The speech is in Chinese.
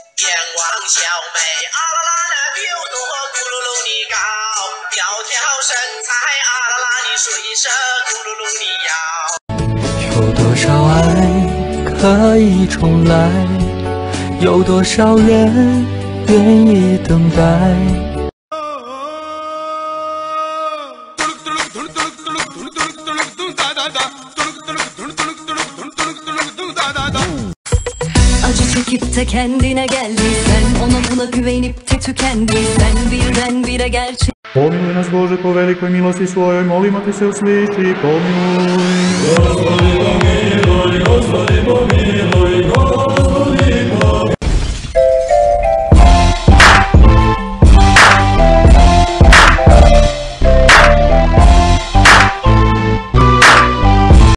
眼望小妹，啊啦啦那有多咕噜噜的高，苗条身材，啊啦啦的水色咕噜噜的有多少爱可以重来？有多少人愿意等待 acı çekip de kendine geldiysen Ona buna güvenip de tükendiysen Birden bire gerçek Помилуй нас, Боже, по великой милости Своей, молим о Ты все услыши, помилуй.